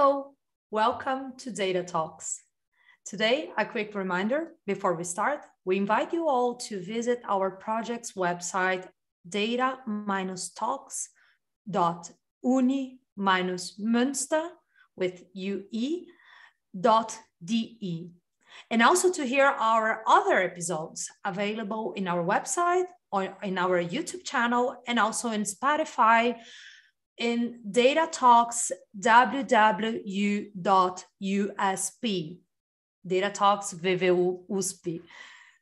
Hello, welcome to Data Talks. Today, a quick reminder before we start, we invite you all to visit our project's website, data-talks.uni-münster with ue dot de and also to hear our other episodes available in our website or in our YouTube channel and also in Spotify in Data Talks www.usp. Data Talks VVU USP.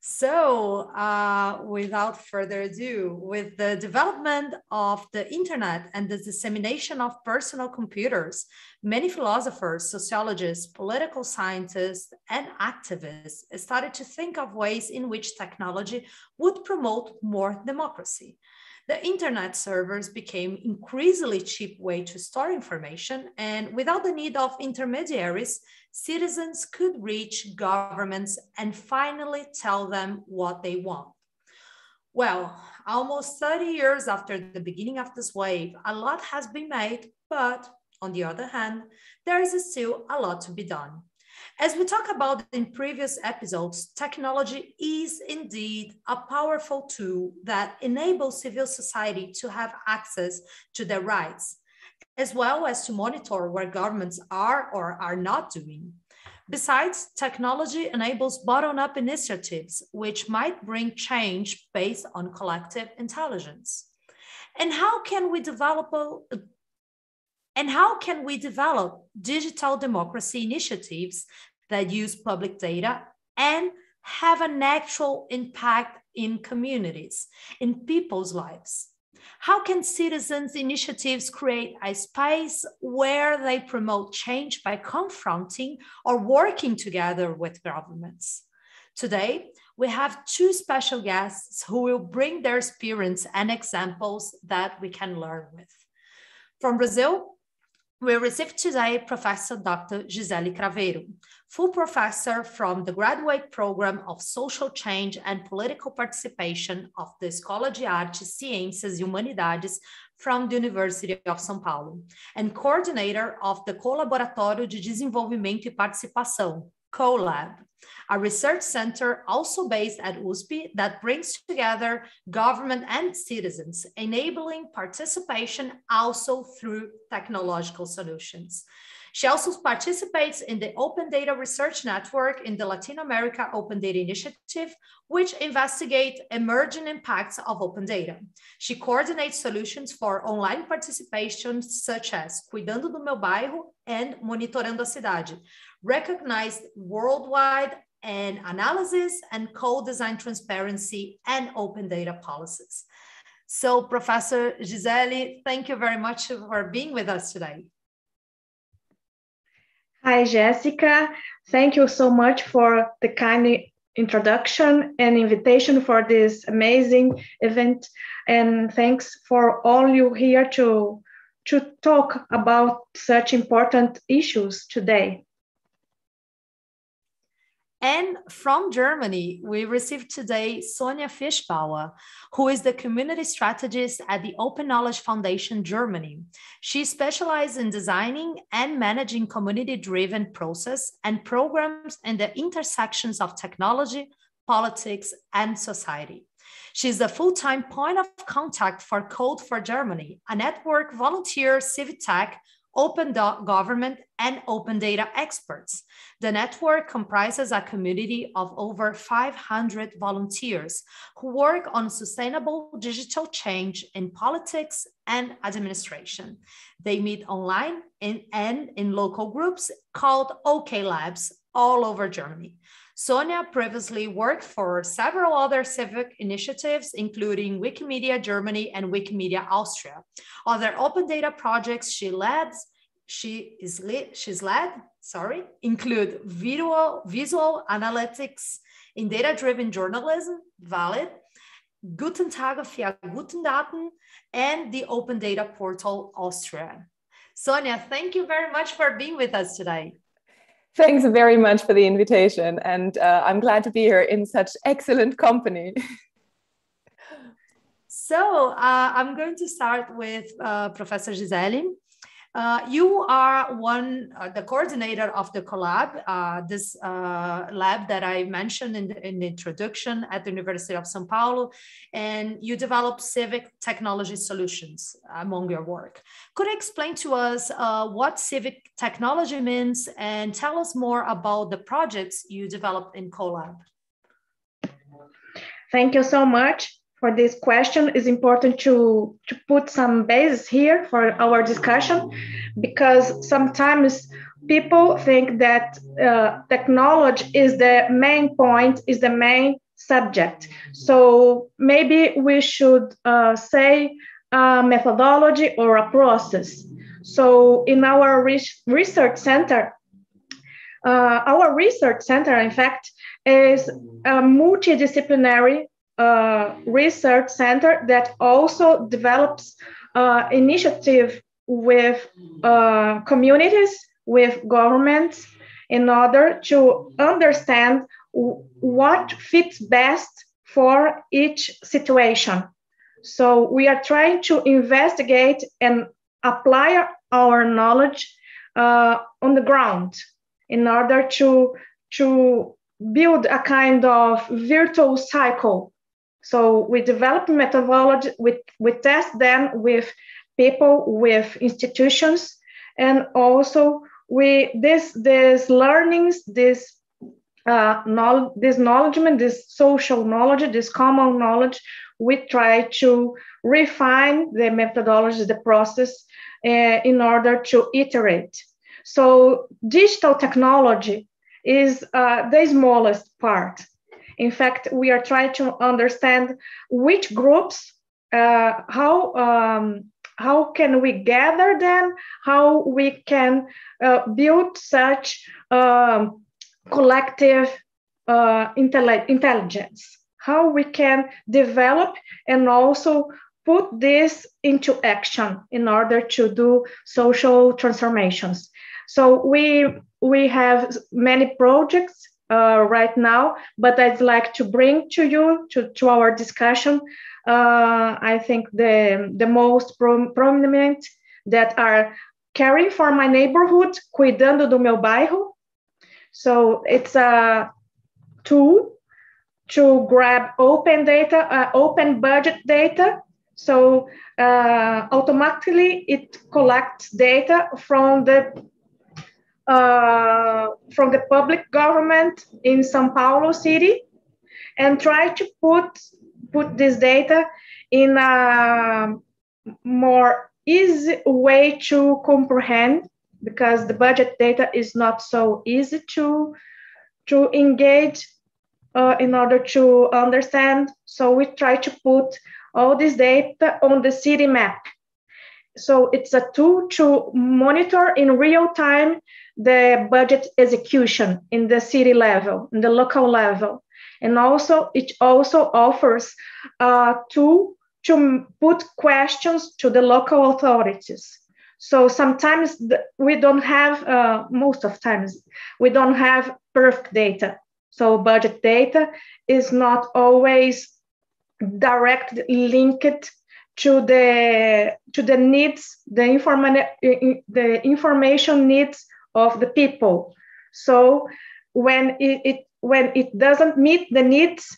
So, uh, without further ado, with the development of the internet and the dissemination of personal computers, many philosophers, sociologists, political scientists, and activists started to think of ways in which technology would promote more democracy the internet servers became increasingly cheap way to store information and without the need of intermediaries citizens could reach governments and finally tell them what they want. Well almost 30 years after the beginning of this wave a lot has been made but on the other hand there is still a lot to be done as we talked about in previous episodes, technology is indeed a powerful tool that enables civil society to have access to their rights, as well as to monitor where governments are or are not doing. Besides, technology enables bottom up initiatives, which might bring change based on collective intelligence. And how can we develop a, and how can we develop digital democracy initiatives that use public data and have an actual impact in communities, in people's lives? How can citizens' initiatives create a space where they promote change by confronting or working together with governments? Today, we have two special guests who will bring their experience and examples that we can learn with. From Brazil, we received today Professor Dr. Gisele Craveiro, full professor from the graduate program of social change and political participation of the Escola de Artes, Ciências e Humanidades from the University of São Paulo, and coordinator of the Colaboratório de Desenvolvimento e Participação, CoLab, a research center also based at USP that brings together government and citizens, enabling participation also through technological solutions. She also participates in the Open Data Research Network in the Latin America Open Data Initiative, which investigate emerging impacts of open data. She coordinates solutions for online participation such as Cuidando do Meu Bairro and Monitorando a Cidade, recognized worldwide and analysis and co-design transparency and open data policies. So Professor Gisele, thank you very much for being with us today. Hi, Jessica. Thank you so much for the kind introduction and invitation for this amazing event. And thanks for all you here to, to talk about such important issues today. And from Germany, we received today Sonja Fischbauer, who is the community strategist at the Open Knowledge Foundation Germany. She specializes in designing and managing community driven process and programs in the intersections of technology, politics, and society. She's the full time point of contact for Code for Germany, a network volunteer civic tech open government, and open data experts. The network comprises a community of over 500 volunteers who work on sustainable digital change in politics and administration. They meet online in, and in local groups called OK Labs all over Germany. Sonja previously worked for several other civic initiatives, including Wikimedia Germany and Wikimedia Austria. Other open data projects she led, she is lead, she's led, sorry, include visual, visual analytics in data-driven journalism, valid, Gute Taten für gute Daten, and the Open Data Portal Austria. Sonja, thank you very much for being with us today. Thanks very much for the invitation. And uh, I'm glad to be here in such excellent company. so uh, I'm going to start with uh, Professor Gisele. Uh, you are one, uh, the coordinator of the CoLab, uh, this uh, lab that I mentioned in the, in the, introduction at the University of São Paulo, and you develop civic technology solutions among your work. Could you explain to us uh, what civic technology means and tell us more about the projects you developed in CoLab? Thank you so much for this question. It's important to, to put some basis here for our discussion because sometimes people think that uh, technology is the main point, is the main subject. So maybe we should uh, say a methodology or a process. So in our research center, uh, our research center, in fact, is a multidisciplinary research center that also develops uh, initiative with uh, communities, with governments, in order to understand what fits best for each situation. So we are trying to investigate and apply our knowledge uh, on the ground in order to, to build a kind of virtual cycle. So we develop methodology, we, we test them with people, with institutions, and also we this this learnings, this uh, knowledge, this knowledge, this social knowledge, this common knowledge, we try to refine the methodology, the process, uh, in order to iterate. So digital technology is uh, the smallest part. In fact, we are trying to understand which groups, uh, how um, how can we gather them, how we can uh, build such um, collective uh, intelligence, how we can develop and also put this into action in order to do social transformations. So we we have many projects uh, right now, but I'd like to bring to you to, to our discussion. Uh, I think the the most pro prominent that are caring for my neighborhood, cuidando do meu bairro. So it's a tool to grab open data, uh, open budget data. So uh, automatically it collects data from the uh, from the public government in São Paulo city and try to put put this data in a more easy way to comprehend because the budget data is not so easy to to engage uh, in order to understand. So we try to put all this data on the city map so it's a tool to monitor in real time the budget execution in the city level, in the local level. And also, it also offers a tool to put questions to the local authorities. So sometimes we don't have, uh, most of times, we don't have perfect data. So budget data is not always directly linked to the to the needs, the, informa- the information needs of the people. So when it, it when it doesn't meet the needs,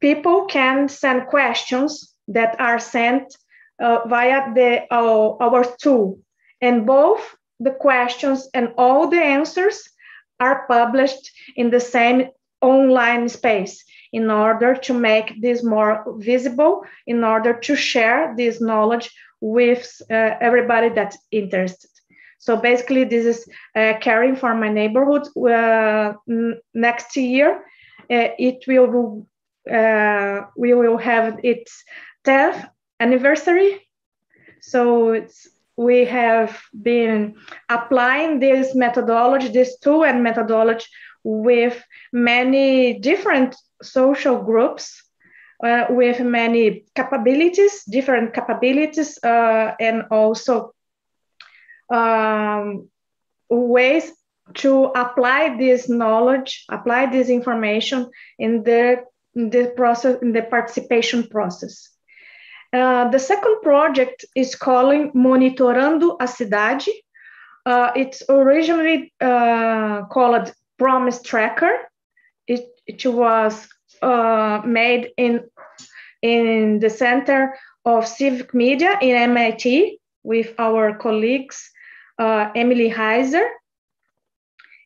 people can send questions that are sent uh, via the uh, our tool, and both the questions and all the answers are published in the same online space in order to make this more visible, in order to share this knowledge with uh, everybody that's interested. So basically, this is uh, caring for my neighborhood. Uh, next year, uh, it will uh, we will have its 10th anniversary. So it's we have been applying this methodology, this tool and methodology with many different social groups uh, with many capabilities, different capabilities, uh, and also um, ways to apply this knowledge, apply this information in the, in the process, in the participation process. Uh, the second project is calling Monitorando a Cidade, Uh, it's originally uh, called Promise Tracker. It, was uh, made in, in the Center of Civic Media in MIT with our colleagues, uh, Emilie Reiser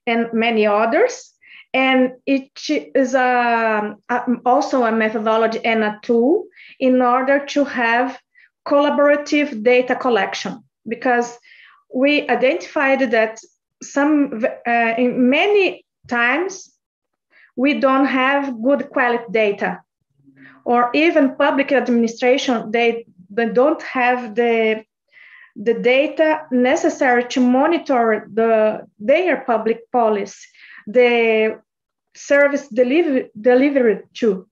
and many others. And it is a, a, also a methodology and a tool in order to have collaborative data collection because we identified that some uh, in many times we don't have good quality data or even public administration they, they don't have the the data necessary to monitor the their public policy the service delivery delivered to.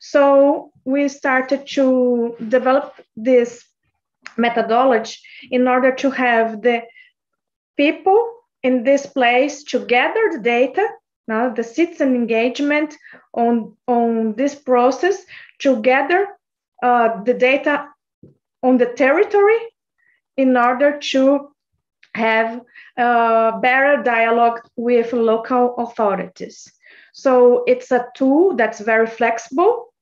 So we started to develop this methodology in order to have the people in this place to gather the data, now the citizen engagement on, on this process to gather uh, the data on the territory in order to have uh, better dialogue with local authorities. So it's a tool that's very flexible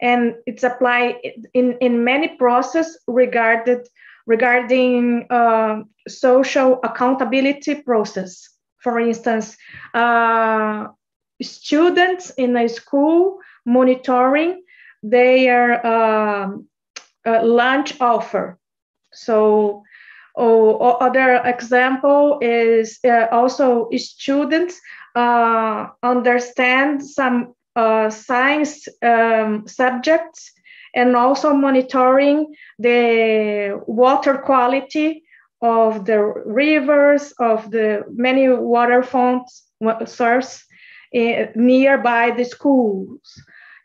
and it's applied in, in many regarded regarding uh, social accountability process. For instance, uh, students in a school monitoring their uh, lunch offer. So oh, other example is uh, also students uh, understand some uh, science um, subjects and also monitoring the water quality of the rivers, of the many water fonts, source uh, nearby the schools.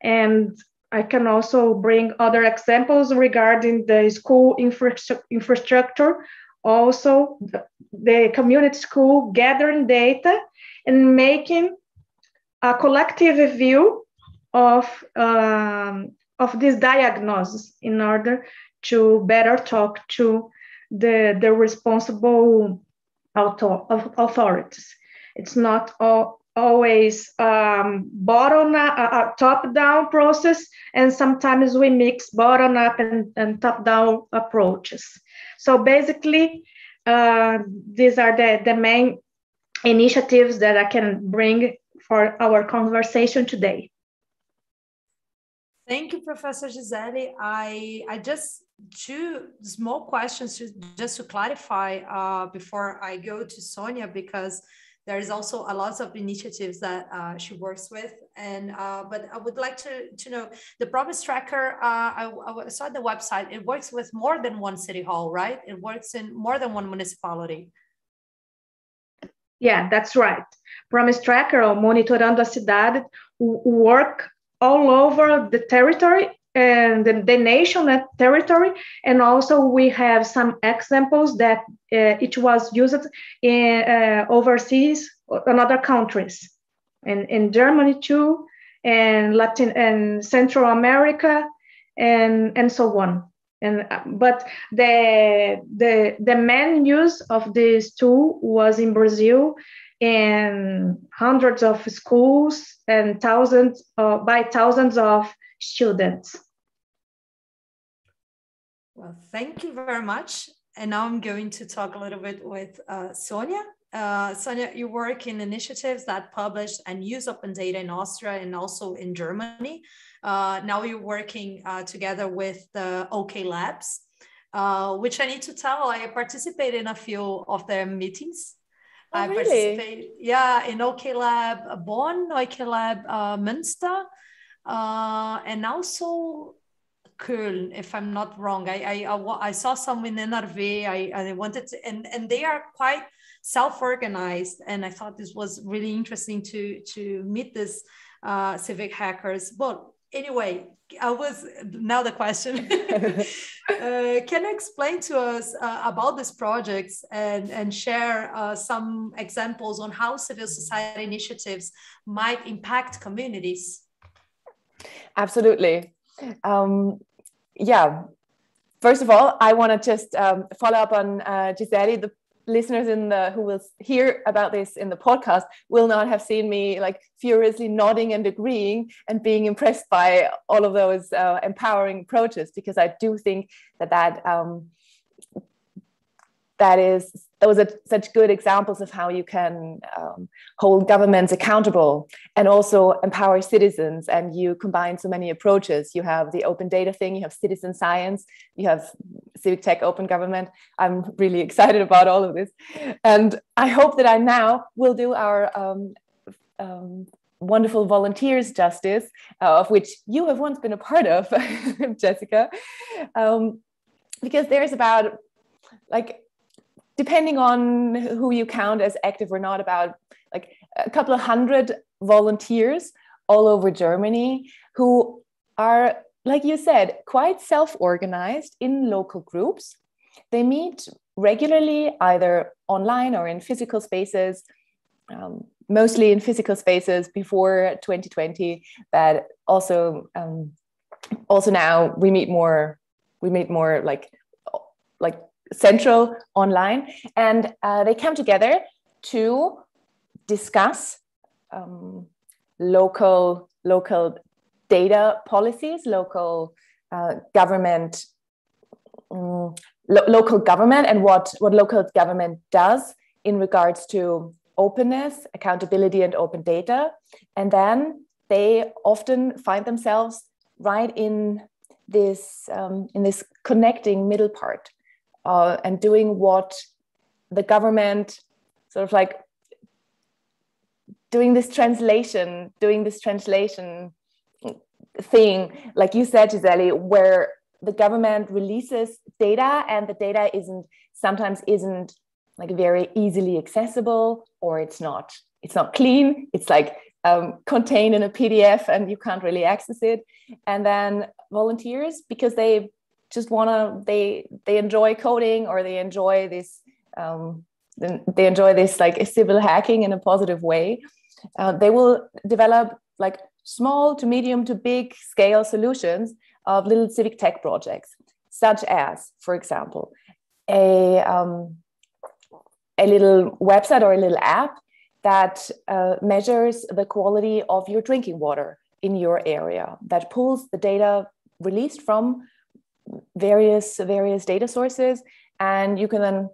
And I can also bring other examples regarding the school infra infrastructure, also the, community school gathering data and making a collective view of, um, of this diagnosis in order to better talk to the, the responsible author, authorities. It's not all, always um, bottom up, a top down process, and sometimes we mix bottom up and, and top down approaches. So basically, uh, these are the, the main initiatives that I can bring for our conversation today. Thank you, Professor Gisele. I, I just two small questions to, just to clarify uh, before I go to Sonja, because there is also a lot of initiatives that uh, she works with. And uh, but I would like to, to know the Promise Tracker. Uh, I, I saw the website. It works with more than one city hall, right? It works in more than one municipality. Yeah, that's right. Promise Tracker or Monitorando a Cidade work all over the territory and the, the nation territory. And also we have some examples that uh, it was used in uh, overseas in other countries, and in Germany too, and Latin and Central America, and and so on. And but the the the main use of this tool was in Brazil in hundreds of schools and thousands uh, by thousands of students. Well, thank you very much. And now I'm going to talk a little bit with uh, Sonja. Uh, Sonja, you work in initiatives that publish and use open data in Austria and also in Germany. Uh, now you're working uh, together with the OK Labs, uh, which I need to tell, I participate in a few of their meetings Oh, I really? participate, yeah, in OK Lab Bonn, OK Lab uh, Münster, uh, and also Köln, if I'm not wrong. I, I, I saw some in NRW. I, I wanted to, and, and they are quite self-organized. And I thought this was really interesting to, to meet this uh, civic hackers. But anyway, I was now the question. uh, can you explain to us uh, about these projects and, and share uh, some examples on how civil society initiatives might impact communities? Absolutely. Um, yeah. First of all, I want to just um, follow up on uh, Gisele. The listeners in the who will hear about this in the podcast will not have seen me like furiously nodding and agreeing and being impressed by all of those uh, empowering approaches because I do think that that um, that is those are such good examples of how you can um, hold governments accountable and also empower citizens. And you combine so many approaches. You have the open data thing you have citizen science you have civic tech open government. I'm really excited about all of this. And i hope that i now will do our um, um, wonderful volunteers justice uh, of which you have once been a part of jessica. Um, because there's about like depending on who you count as active or not, about like a couple of hundred volunteers all over Germany who are, like you said, quite self organized in local groups. They meet regularly, either online or in physical spaces. Um, mostly in physical spaces before 2020 but also um, also now we meet more we meet more like like central online and uh, they come together to discuss um, local local data policies local uh, government um, lo local government and what what local government does in regards to openness accountability and open data. And then they often find themselves right in this um, in this connecting middle part uh, and doing what the government sort of like doing this translation, doing this translation thing, like you said, Gisele, where the government releases data and the data isn't sometimes isn't like very easily accessible or it's not it's not clean. It's like um, contained in a pdf and you can't really access it. And then volunteers because they just want to they they enjoy coding or they enjoy this um, they enjoy this like civil hacking in a positive way. Uh, they will develop like small to medium to big scale solutions of little civic tech projects such as for example a um, a little website or a little app that uh, measures the quality of your drinking water in your area that pulls the data released from various various data sources and you can then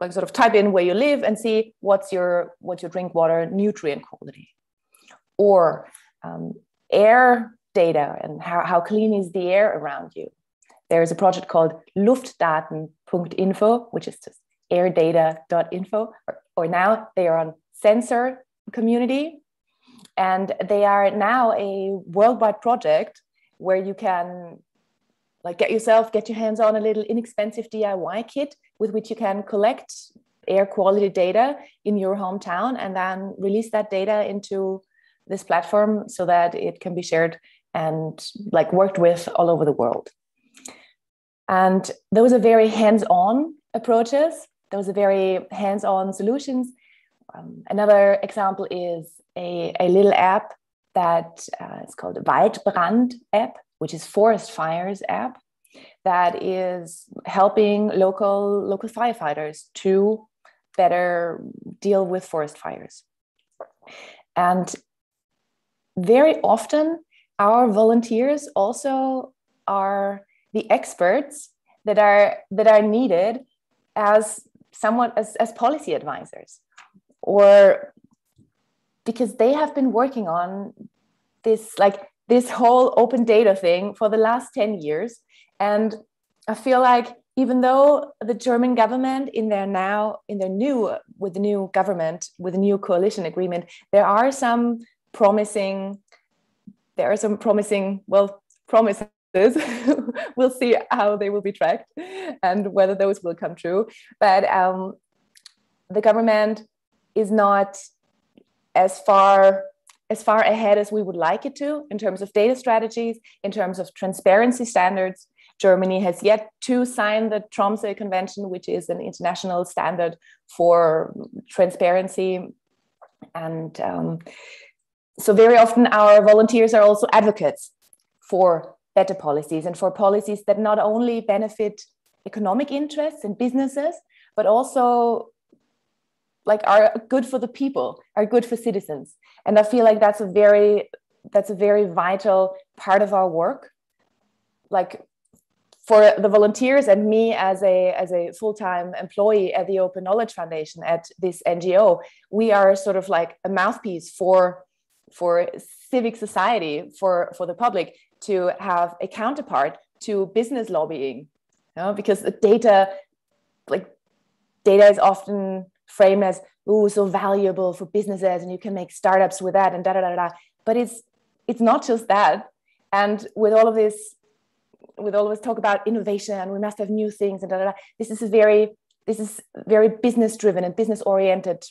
like sort of type in where you live and see what's your what's your drink water nutrient quality. Or um, air data and how, how clean is the air around you. There is a project called luftdaten.info which is just airdata.info or, or now they are on sensor community. And they are now a worldwide project where you can like get yourself get your hands on a little inexpensive diy kit with which you can collect air quality data in your hometown and then release that data into this platform so that it can be shared and like worked with all over the world. And those are very hands-on approaches. Those are very hands-on solutions. Um, another example is a, a little app that uh, is called Waldbrand app which is Forest Fires app that is helping local local firefighters to better deal with forest fires. And very often our volunteers also are the experts that are that are needed as somewhat as, as policy advisors or because they have been working on this like this whole open data thing for the last 10 years. And I feel like even though the German government in their now, in their new, with the new government, with the new coalition agreement, there are some promising, there are some promising, well, promises. we'll see how they will be tracked and whether those will come true. But um, the government is not as far as far ahead as we would like it to in terms of data strategies, in terms of transparency standards. Germany has yet to sign the Tromsø Convention, which is an international standard for transparency. And um, so, very often, our volunteers are also advocates for better policies and for policies that not only benefit economic interests and businesses, but also like are good for the people, are good for citizens. And I feel like that's a very that's a very vital part of our work. Like for the volunteers and me as a as a full-time employee at the Open Knowledge Foundation at this NGO, we are sort of like a mouthpiece for for civic society for for the public to have a counterpart to business lobbying you know because the data like data is often framed as oh so valuable for businesses and you can make startups with that and da da da da but it's it's not just that. And with all of this with all of this talk about innovation we must have new things and da da da this is a very this is very business driven and business oriented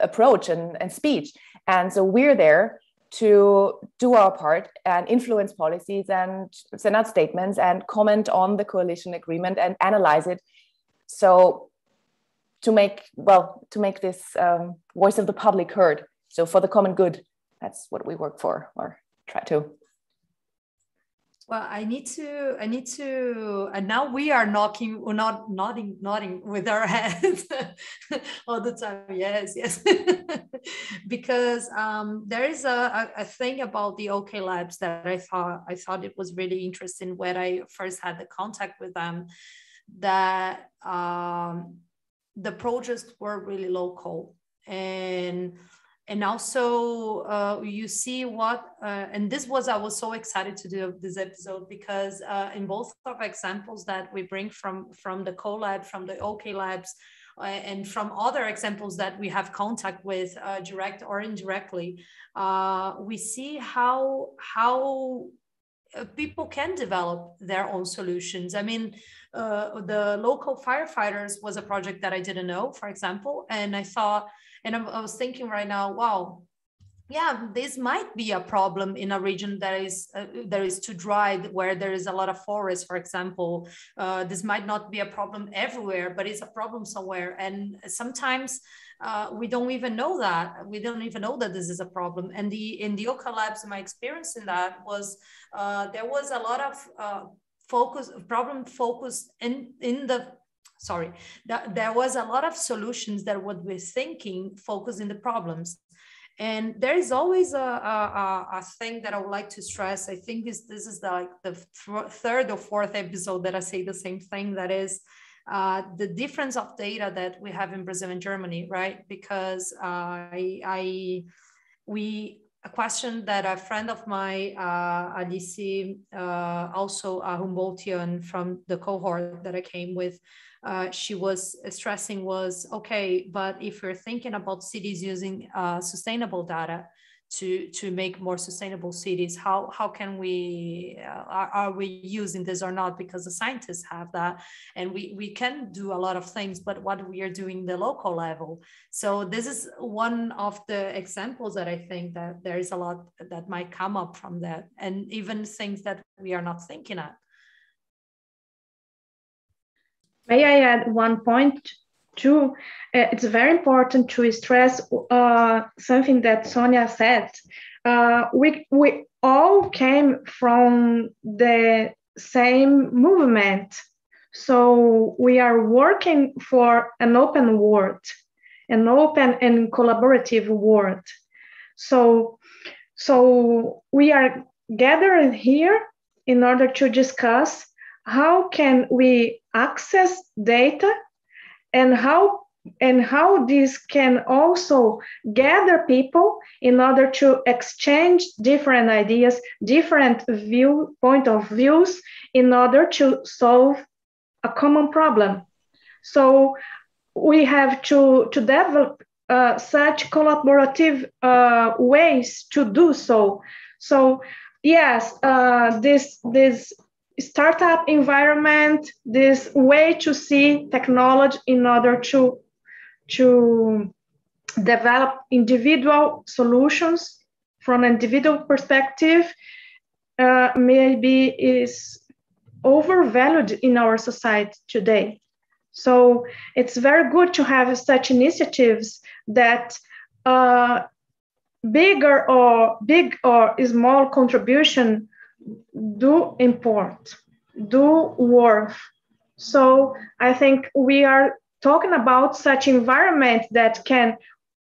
approach and, and speech. And so we're there to do our part and influence policies and send out statements and comment on the coalition agreement and analyze it. So to make well to make this um, voice of the public heard. So for the common good, that's what we work for or try to. Well i need to i need to and now we are knocking we're not nodding nodding with our heads all the time. Yes yes. Because um, there is a, a, thing about the ok labs that i thought i thought it was really interesting when i first had the contact with them that um, the projects were really local. And and also uh, you see what uh, and this was i was so excited to do this episode because uh, in both of examples that we bring from from the CoLab from the ok labs uh, and from other examples that we have contact with uh, direct or indirectly uh, we see how how people can develop their own solutions i mean the local firefighters was a project that i didn't know for example and i thought and I was thinking right now, wow, yeah, this might be a problem in a region that is uh, that is too dry, where there is a lot of forest, for example. Uh, this might not be a problem everywhere, but it's a problem somewhere. And sometimes uh, we don't even know that. We don't even know that this is a problem. And the in the OK Labs, my experience in that was uh, there was a lot of uh, focus, problem focus in in the sorry, that there was a lot of solutions that what we're thinking focus in the problems. And there is always a, a, a thing that I would like to stress. I think this, this is the, like the third or fourth episode that I say the same thing. That is uh, the difference of data that we have in Brazil and Germany, right? Because uh, I, I, we a question that a friend of mine, uh, Alice, uh, also a Humboldtian from the cohort that I came with, uh, she was stressing was okay, but if we're thinking about cities using uh, sustainable data to to make more sustainable cities, how how can we uh, are, are, we using this or not? Because the scientists have that, and we we can do a lot of things, but what we are doing the local level. So this is one of the examples that I think that there is a lot that might come up from that, and even things that we are not thinking at. May I add one point too? Uh, it's very important to stress uh, something that Sonja said. Uh, we, we all came from the same movement. So we are working for an open world, an open and collaborative world. So, so we are gathered here in order to discuss how can we access data and how and how this can also gather people in order to exchange different ideas different view point of views in order to solve a common problem. So we have to to develop uh, such collaborative uh, ways to do so. So yes uh, this this startup environment, this way to see technology in order to, to develop individual solutions from an individual perspective, uh, maybe is overvalued in our society today. So it's very good to have such initiatives that uh, bigger or big or small contribution do import, do worth. So I think we are talking about such environment that can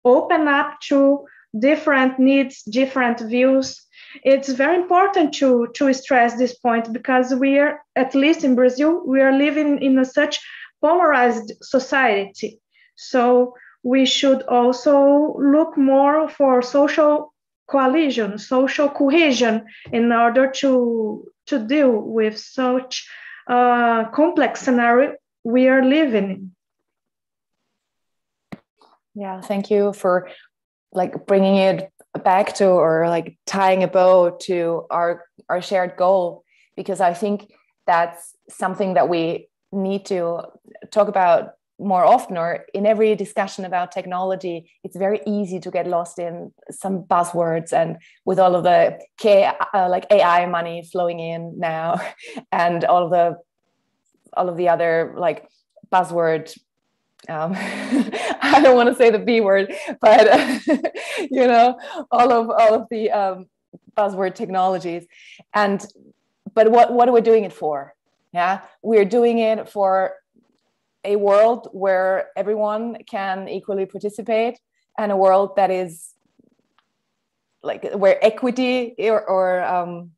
open up to different needs, different views. It's very important to, to stress this point because we are, at least in Brazil, we are living in a such polarized society. So we should also look more for social coalition, social cohesion in order to, to deal with such a complex scenario we are living in. Yeah, thank you for like bringing it back to or like tying a bow to our our shared goal because I think that's something that we need to talk about more often or in every discussion about technology it's very easy to get lost in some buzzwords and with all of the K, uh, like ai money flowing in now and all of the all of the other like buzzword um, I don't want to say the B word, but you know, all of all of the um, buzzword technologies, and but what what are we doing it for? Yeah, we're doing it for a world where everyone can equally participate, and a world that is like where equity or, or um,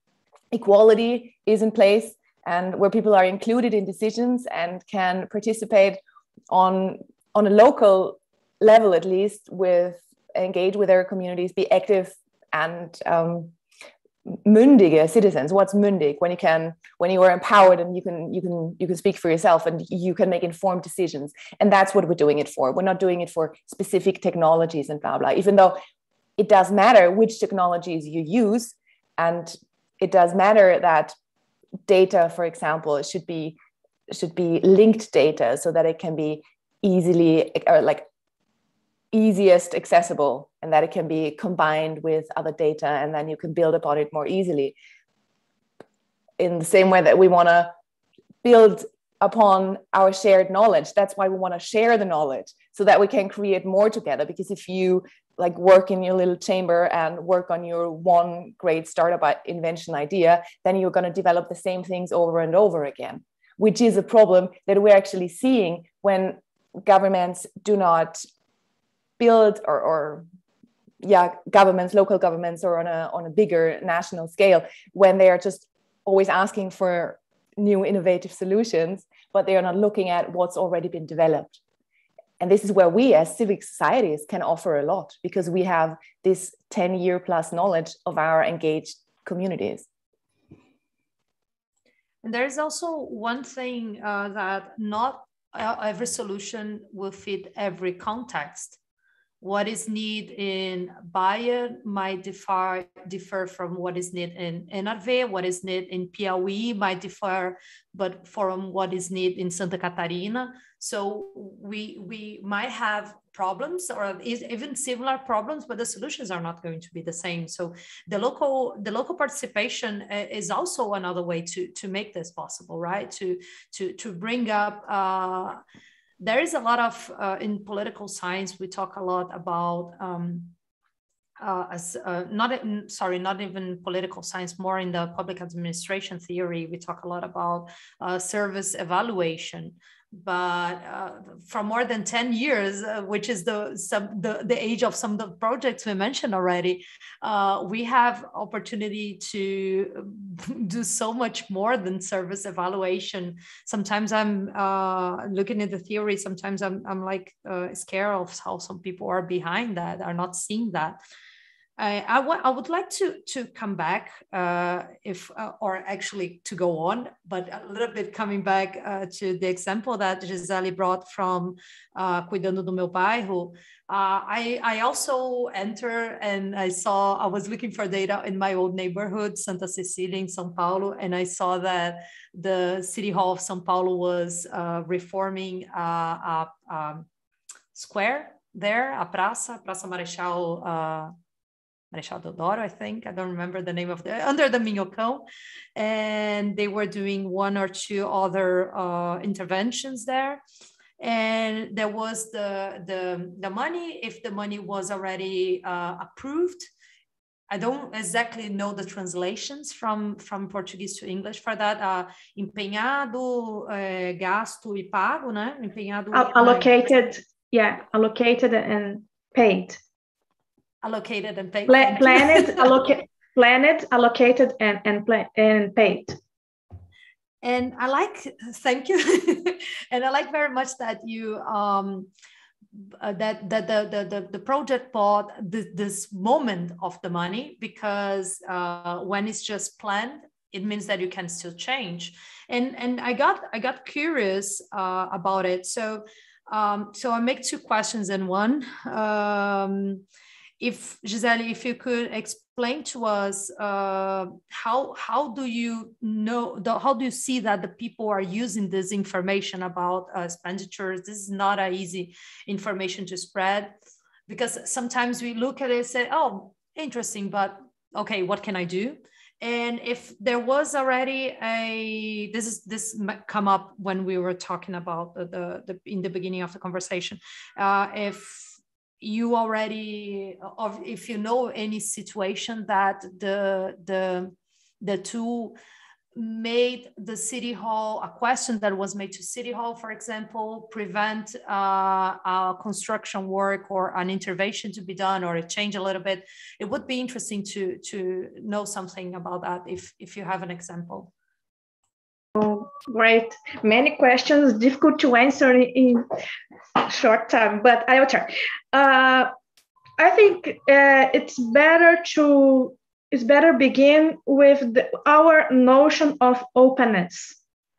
equality is in place and where people are included in decisions and can participate on on a local level at least with engage with their communities be active and um, mündige citizens what's mündig? When you can when you are empowered and you can you can you can speak for yourself and you can make informed decisions. And that's what we're doing it for. We're not doing it for specific technologies and blah blah. Even though it does matter which technologies you use and it does matter that data for example should be should be linked data so that it can be easily or like easiest accessible and that it can be combined with other data and then you can build upon it more easily. In the same way that we want to build upon our shared knowledge that's why we want to share the knowledge so that we can create more together. Because if you like work in your little chamber and work on your one great startup invention idea then you're going to develop the same things over and over again which is a problem that we're actually seeing when governments do not build or, or yeah governments local governments or on a on a bigger national scale when they are just always asking for new innovative solutions but they are not looking at what's already been developed and this is where we as civic societies can offer a lot because we have this 10 year plus knowledge of our engaged communities and there's also one thing uh, that not uh, every solution will fit every context. What is needed in Bahia might differ, differ from what is needed in NRW, what is needed in Piauí might differ, but from what is needed in Santa Catarina. So we, we might have problems or even similar problems but the solutions are not going to be the same so the local the local participation uh, is also another way to to make this possible right to to to bring up uh, there is a lot of uh, in political science we talk a lot about um, uh, as uh, not in, sorry not even political science more in the public administration theory. We talk a lot about uh, service evaluation but uh, for more than 10 years uh, which is the some the, the age of some of the projects we mentioned already uh, we have opportunity to do so much more than service evaluation. Sometimes i'm uh, looking at the theory sometimes i'm, I'm like uh, scared of how some people are behind that are not seeing that I, would like to to come back uh, if uh, or actually to go on, but a little bit coming back uh, to the example that Gisele brought from uh, Cuidando do Meu Bairro. Uh, I, I also enter and I saw I was looking for data in my old neighborhood, Santa Cecilia in São Paulo, and I saw that the City Hall of São Paulo was uh, reforming a, a um, square there, a praça, Praça Marechal Marechal Deodoro, I think. I don't remember the name of the under the Minhocão, and they were doing one or two other uh, interventions there. And there was the the the money. If the money was already uh, approved, I don't exactly know the translations from, from Portuguese to English for that. Uh, empenhado, uh, gasto e pago, né? Empenhado. allocated, yeah, allocated and paid. Allocated and paid. Pla- planned, allocated, planned, allocated, and and and paid. And I like, thank you, and I like very much that you um, uh, that, that the, the, the, the project bought this, this moment of the money because uh, when it's just planned, it means that you can still change. And, and I got I got curious uh, about it. So um, so I make two questions in one. Um, if Gisele, if you could explain to us uh, how how do you know the, how do you see that the people are using this information about uh, expenditures? This is not an easy information to spread because sometimes we look at it and say, "Oh, interesting," but okay, what can I do? And if there was already a this is this come up when we were talking about the the, the in the beginning of the conversation, uh, if you already of if you know any situation that the the the two made the city hall a question that was made to city hall for example prevent uh, construction work or an intervention to be done or a change a little bit it would be interesting to to know something about that if if you have an example Great. Many questions, difficult to answer in short time, but I will try. Uh, I think uh, it's better to it's better begin with the, our notion of openness.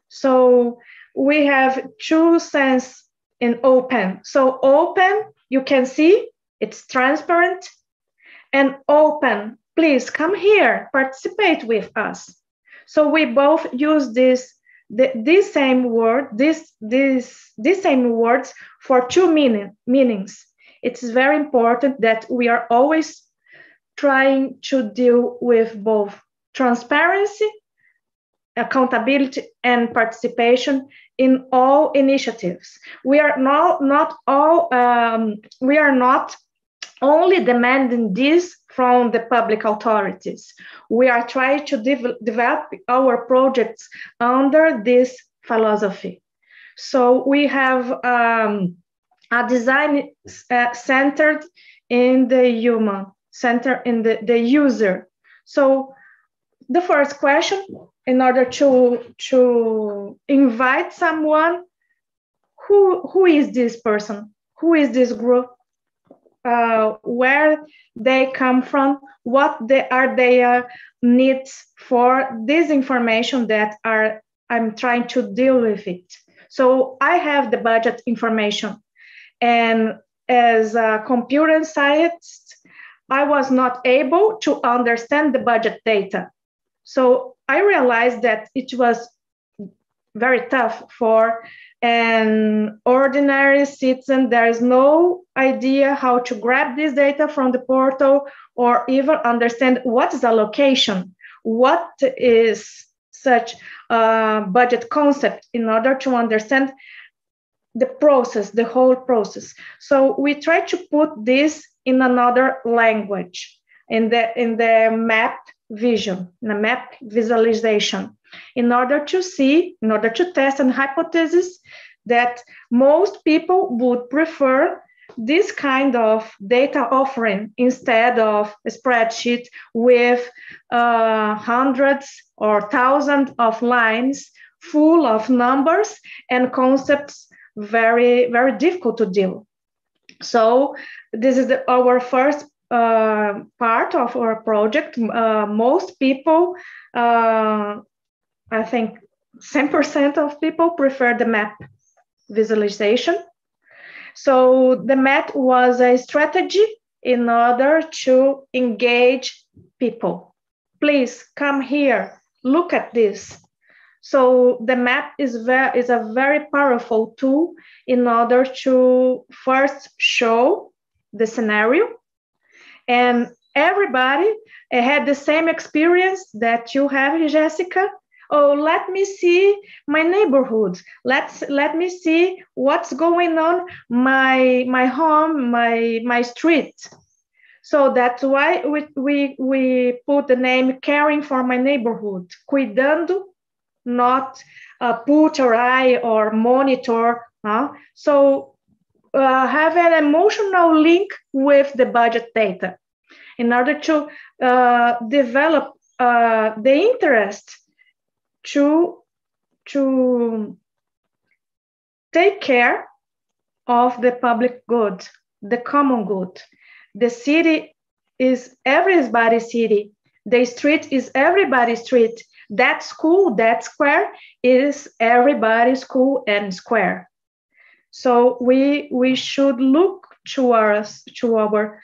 So we have two sense in open. So open, you can see it's transparent, and open. Please come here, participate with us. So we both use this this same word, this this this same words for two meaning, meanings. It's very important that we are always trying to deal with both transparency, accountability, and participation in all initiatives. We are not not all um, we are not only demanding this from the public authorities. We are trying to de- develop our projects under this philosophy. So we have um, a design uh, centered in the human, centered in the, the user. So the first question, in order to, to invite someone, who, who is this person? Who is this group? Uh, where they come from, what they are their needs for this information that are I'm trying to deal with it. So I have the budget information, and as a computer scientist, I was not able to understand the budget data. So I realized that it was very tough for an ordinary citizen there is no idea how to grab this data from the portal or even understand what is allocation what is such a budget concept in order to understand the process the whole process? So we try to put this in another language in the in the map vision in the map visualization in order to see, in order to test an hypothesis that most people would prefer this kind of data offering instead of a spreadsheet with uh, hundreds or thousands of lines full of numbers and concepts very very difficult to deal. So this is the, our first uh, part of our project. Uh, most people uh, I think 10% of people prefer the map visualization. So the map was a strategy in order to engage people. Please come here, look at this. So the map is, is a very powerful tool in order to first show the scenario and everybody had the same experience that you have, Jessica, oh let me see my neighborhood. Let's let me see what's going on my my home my my street. So that's why we, we, we put the name Caring for My Neighborhood, cuidando, not uh, put or eye or monitor. Uh, so uh, have an emotional link with the budget data in order to uh, develop uh, the interest to, to take care of the public good, the common good. The city is everybody's city. The street is everybody's street. That school, that square is everybody's school and square. So we we should look to our to our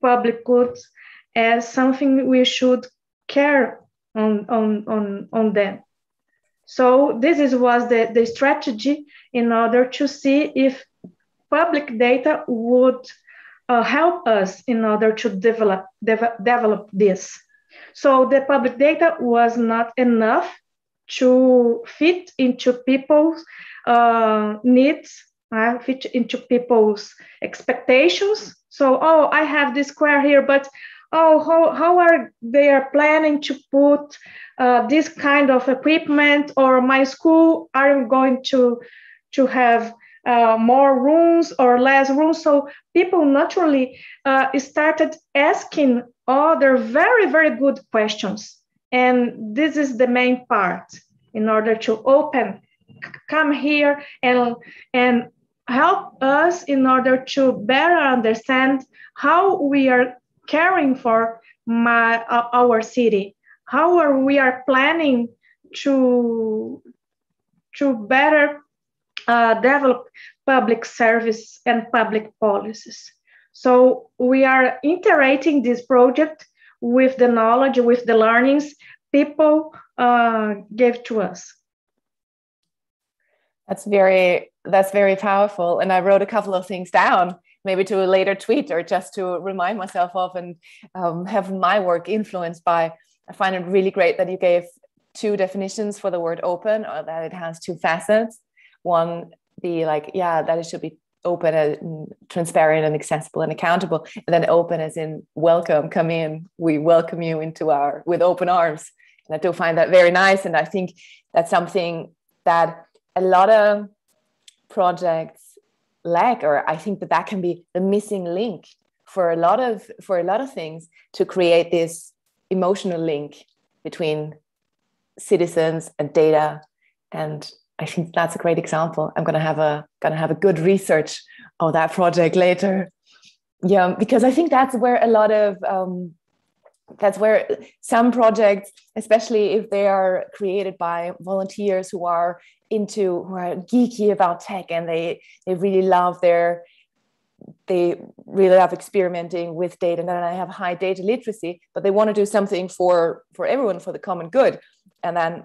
public goods as something we should care on on on, on them. So this is, was the, the strategy in order to see if public data would uh, help us in order to develop, de- develop this. So the public data was not enough to fit into people's uh, needs, uh, fit into people's expectations. So, oh, I have this square here, but oh, how, how are they are planning to put uh, this kind of equipment or my school are going to, to have uh, more rooms or less rooms. So people naturally uh, started asking other very, very good questions. And this is the main part in order to open, come here and, and help us in order to better understand how we are caring for my, uh, our city. How are we are planning to to better uh, develop public service and public policies? So we are integrating this project with the knowledge with the learnings people uh, gave to us. That's very that's very powerful. And i wrote a couple of things down maybe to a later tweet or just to remind myself of and um, have my work influenced by I find it really great that you gave two definitions for the word open or that it has two facets. One be like, yeah, that it should be open and transparent and accessible and accountable. And then open as in welcome, come in. We welcome you into our with open arms. And I do find that very nice. And I think that's something that a lot of projects lack, or I think that that can be the missing link for a lot of for a lot of things to create this emotional link between citizens and data. And i think that's a great example. I'm going to have a going to have a good research of that project later. Yeah because i think that's where a lot of um, that's where some projects especially if they are created by volunteers who are into who are geeky about tech and they they really love their they really love experimenting with data and then I have high data literacy, but they want to do something for for everyone for the common good. And then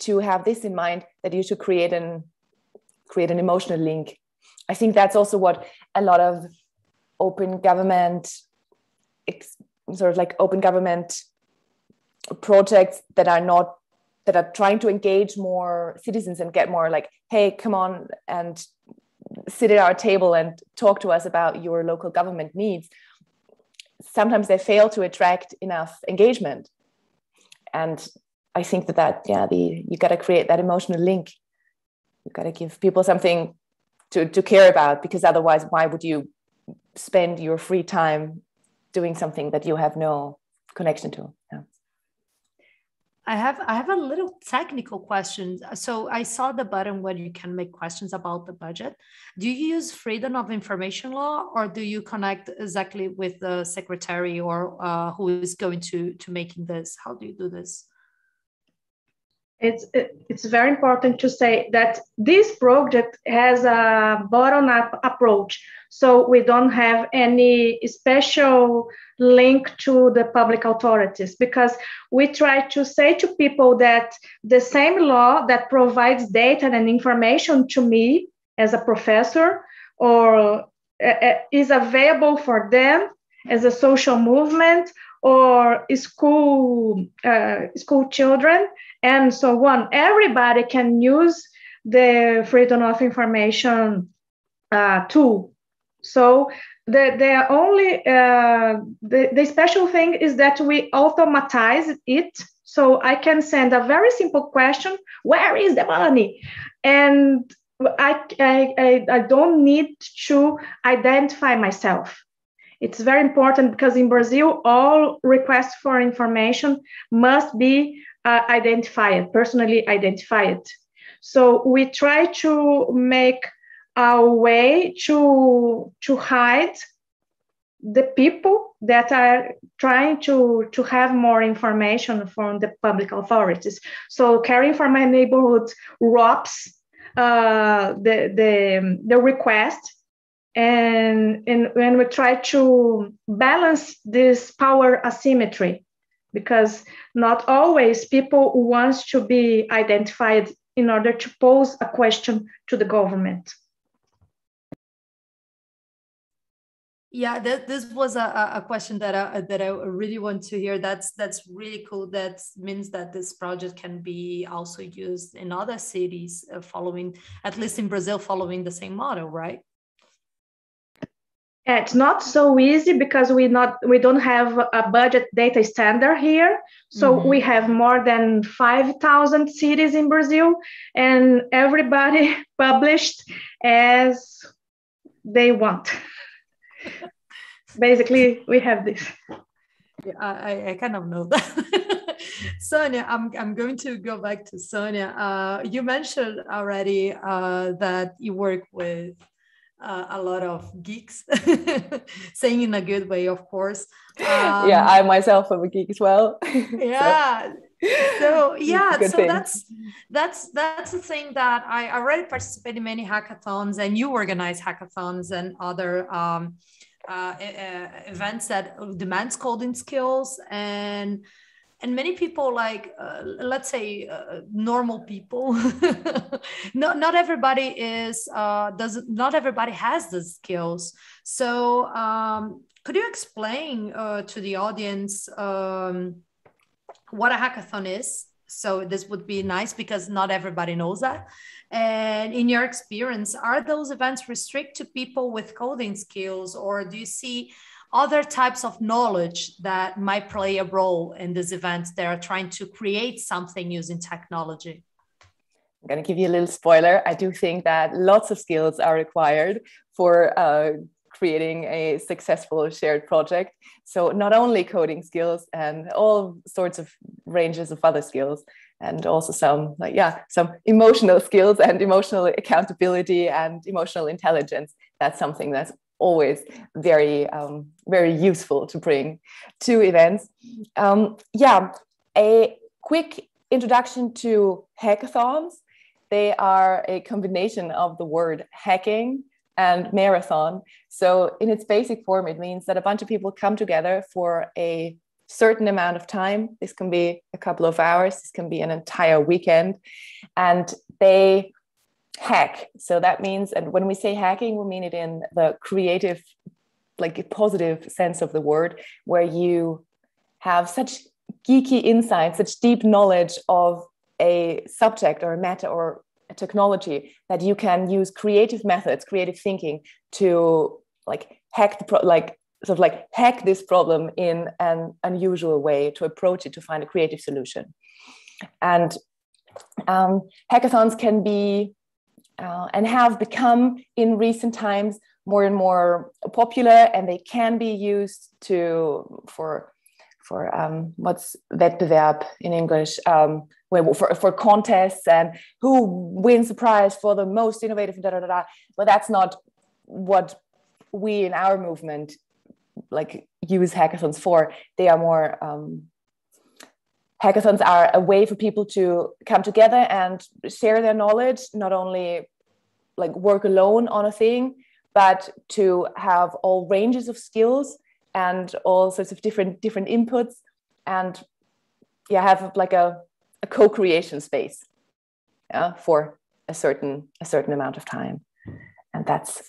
to have this in mind that you should create an create an emotional link. I think that's also what a lot of open government sort of like open government projects that are not that are trying to engage more citizens and get more like hey come on and sit at our table and talk to us about your local government needs sometimes they fail to attract enough engagement and i think that that yeah the you got to create that emotional link you got to give people something to, to care about because otherwise why would you spend your free time doing something that you have no connection to. I have I have a little technical question. So I saw the button where you can make questions about the budget. Do you use freedom of information law, or do you connect exactly with the secretary or uh, who is going to to making this? How do you do this? It's it's very important to say that this project has a bottom up approach. So we don't have any special link to the public authorities because we try to say to people that the same law that provides data and information to me as a professor or uh, uh, is available for them as a social movement or school uh, school children and so on. Everybody can use the freedom of information uh, tool. So the, the only uh, the, the special thing is that we automatize it. So i can send a very simple question where is the money? And I, I, I don't need to identify myself. It's very important because in brazil all requests for information must be uh, identified personally identify it. so we try to make a way to to hide the people that are trying to to have more information from the public authorities. So caring for my neighborhood ROPs uh, the the the request and and when we try to balance this power asymmetry because not always people want to be identified in order to pose a question to the government. Yeah th- this was a, a question that I, that I really want to hear. That's that's really cool. That means that this project can be also used in other cities uh, following at least in brazil following the same model right it's not so easy because we not we don't have a budget data standard here so mm-hmm. we have more than 5000 cities in brazil and everybody published as they want Basically, we have this. Yeah, I, I kind of know that. Sonja, I'm, I'm going to go back to Sonja. Uh, you mentioned already uh, that you work with uh, a lot of geeks, saying in a good way, of course. Um, yeah, I myself am a geek as well. yeah. so yeah so thing. that's that's that's the thing that I already participate in many hackathons and you organize hackathons and other um, uh, events that demands coding skills and and many people like uh, let's say uh, normal people not not everybody is uh, does not everybody has the skills. So um, could you explain uh, to the audience um, what a hackathon is? So this would be nice because not everybody knows that. And in your experience, are those events restrict to people with coding skills, or do you see other types of knowledge that might play a role in these events that are trying to create something using technology? I'm going to give you a little spoiler. I do think that lots of skills are required for uh, creating a successful shared project. So, not only coding skills and all sorts of ranges of other skills and also some like yeah some emotional skills and emotional accountability and emotional intelligence that's something that's always very um, very useful to bring to events um, yeah a quick introduction to hackathons they are a combination of the word hacking and marathon so in its basic form it means that a bunch of people come together for a certain amount of time. This can be a couple of hours, this can be an entire weekend. And they hack. So that means, and when we say hacking, we mean it in the creative, like positive sense of the word, where you have such geeky insights, such deep knowledge of a subject or a matter or a technology that you can use creative methods, creative thinking to like hack the pro- like sort of like hack this problem in an unusual way to approach it to find a creative solution. And um, hackathons can be uh, and have become in recent times more and more popular, and they can be used to for for um, what's wettbewerb in English um, for, for contests and who wins the prize for the most innovative da, da, da, da. but that's not what we in our movement like use hackathons for. They are more um, hackathons are a way for people to come together and share their knowledge, not only like work alone on a thing, but to have all ranges of skills and all sorts of different different inputs and yeah have like a, a co-creation space yeah, for a certain a certain amount of time. And that's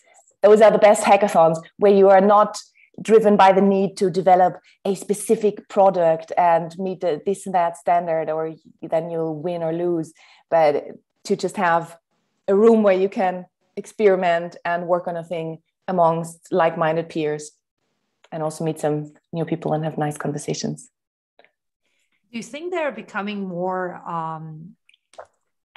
those are the best hackathons where you are not driven by the need to develop a specific product and meet the, this and that standard or then you'll win or lose. But to just have a room where you can experiment and work on a thing amongst like-minded peers and also meet some new people and have nice conversations. Do you think they're becoming more um,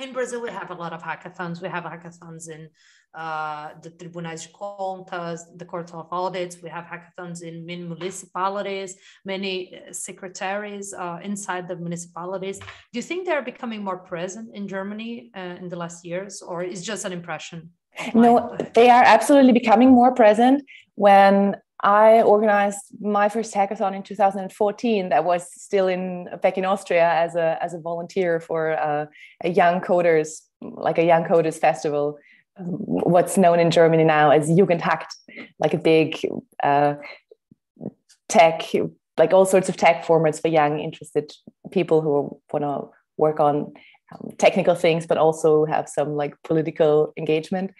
in Brazil, we have a lot of hackathons. We have hackathons in uh, the Tribunais de Contas, the Court of Audits. We have hackathons in many municipalities, many uh, secretaries uh, inside the municipalities. Do you think they're becoming more present in Germany uh, in the last years, or is just an impression? No, they are absolutely becoming more present. When I organized my first hackathon in 2014. That was still in back in Austria as a as a volunteer for a young coders like a young coders festival. Um, what's known in Germany now as Jugend hackt, like a big uh, tech, like all sorts of tech formats for young interested people who want to work on um, technical things, but also have some like political engagement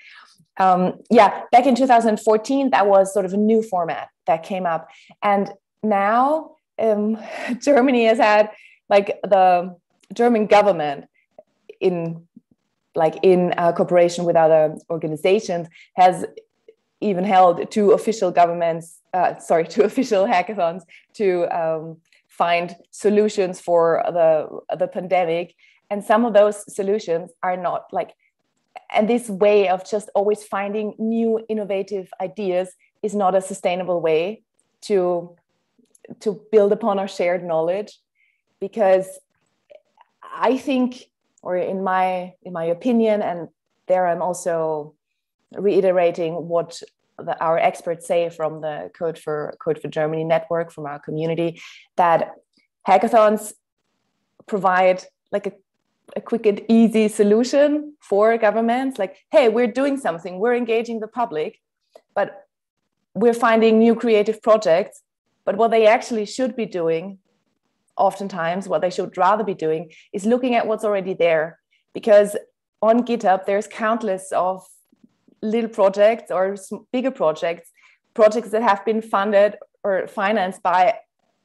um, yeah, back in 2014, that was sort of a new format that came up. And now um, Germany has had like the German government in like in uh, cooperation with other organizations has even held two official governments, uh, sorry, two official hackathons to um, find solutions for the the pandemic. And some of those solutions are not like and this way of just always finding new innovative ideas is not a sustainable way to to build upon our shared knowledge because i think or in my in my opinion and there i'm also reiterating what the, our experts say from the code for code for germany network from our community that hackathons provide like a a quick and easy solution for governments like hey we're doing something we're engaging the public but we're finding new creative projects. But what they actually should be doing oftentimes what they should rather be doing is looking at what's already there. Because on github there's countless of little projects or bigger projects projects that have been funded or financed by